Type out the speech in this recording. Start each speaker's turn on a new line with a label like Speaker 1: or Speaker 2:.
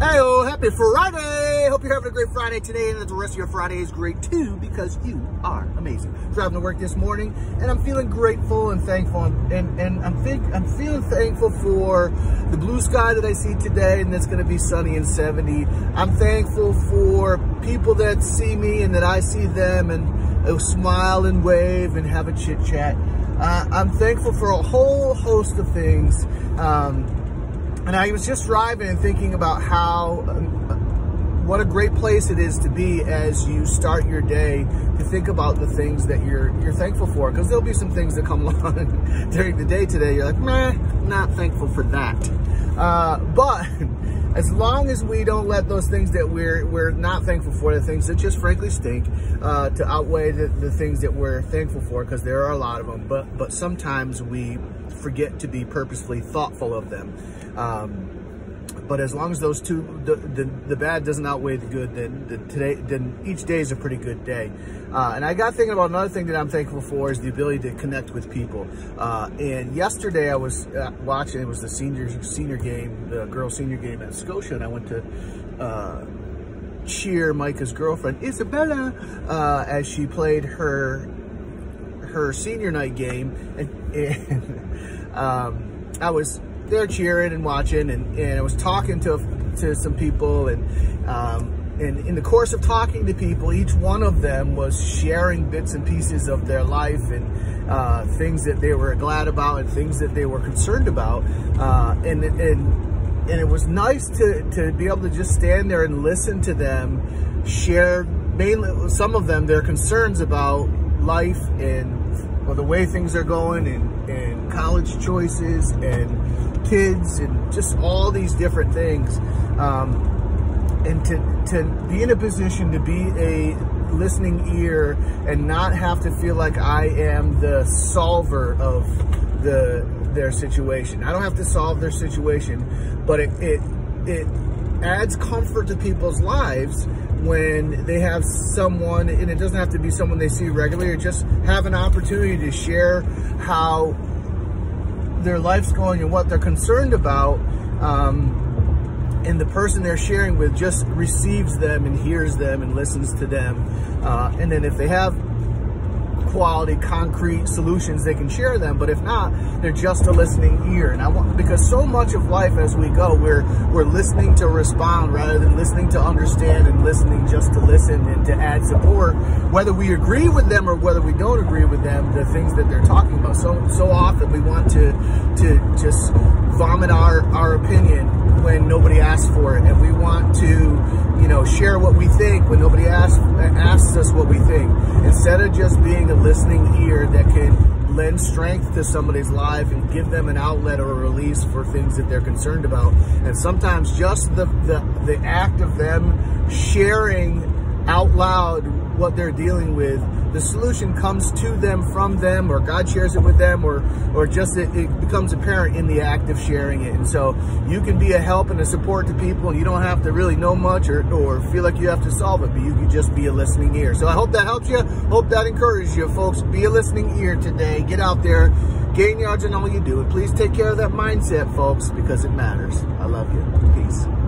Speaker 1: Hey, happy Friday! Hope you're having a great Friday today and that the rest of your Friday is great too because you are amazing. Driving to work this morning and I'm feeling grateful and thankful and, and, I'm think I'm feeling thankful for the blue sky that I see today and that's gonna be sunny and 70. I'm thankful for people that see me and that I see them and uh, smile and wave and have a chit chat. Uh, I'm thankful for a whole host of things. Um, and I was just driving and thinking about how, um, what a great place it is to be as you start your day to think about the things that you're you're thankful for. Because there'll be some things that come along during the day today. You're like, meh, not thankful for that. Uh, but as long as we don't let those things that we're we're not thankful for, the things that just frankly stink, uh, to outweigh the, the things that we're thankful for, because there are a lot of them. But but sometimes we forget to be purposefully thoughtful of them. Um, but as long as those two, the, the, the, bad doesn't outweigh the good, then the, today, then each day is a pretty good day. Uh, and I got thinking about another thing that I'm thankful for is the ability to connect with people. Uh, and yesterday I was uh, watching, it was the senior senior game, the girls senior game at Scotia, and I went to uh, cheer Micah's girlfriend, Isabella, uh, as she played her her senior night game. And, and um, I was there cheering and watching and, and I was talking to to some people and um, and in the course of talking to people, each one of them was sharing bits and pieces of their life and uh, things that they were glad about and things that they were concerned about. Uh, and, and, and it was nice to, to be able to just stand there and listen to them share mainly some of them their concerns about life and well, the way things are going and, and college choices and kids and just all these different things. Um, and to, to be in a position to be a listening ear and not have to feel like I am the solver of the their situation. I don't have to solve their situation, but it, it, it adds comfort to people's lives when they have someone, and it doesn't have to be someone they see regularly, just have an opportunity to share how their life's going and what they're concerned about. Um, and the person they're sharing with just receives them and hears them and listens to them. Uh, and then if they have quality, concrete solutions, they can share them. But if not, they're just a listening ear. And I want because so much of life as we go, we're we're listening to respond rather than listening to understand and listening just to listen and to add support. Whether we agree with them or whether we don't agree with them, the things that they're talking about. So so often we want to to just vomit our our opinion when nobody asks for it, and we want to, you know, share what we think when nobody asks asks us what we think. Instead of just being a listening ear that can lend strength to somebody's life and give them an outlet or a release for things that they're concerned about. And sometimes just the the, the act of them sharing out loud what they're dealing with, the solution comes to them from them, or God shares it with them, or or just it, it, becomes apparent in the act of sharing it. And so you can be a help and a support to people, and you don't have to really know much or, or feel like you have to solve it, but you can just be a listening ear. So I hope that helps you. Hope that encourages you, folks. Be a listening ear today. Get out there, gain yards in all you do, and please take care of that mindset, folks, because it matters. I love you. Peace.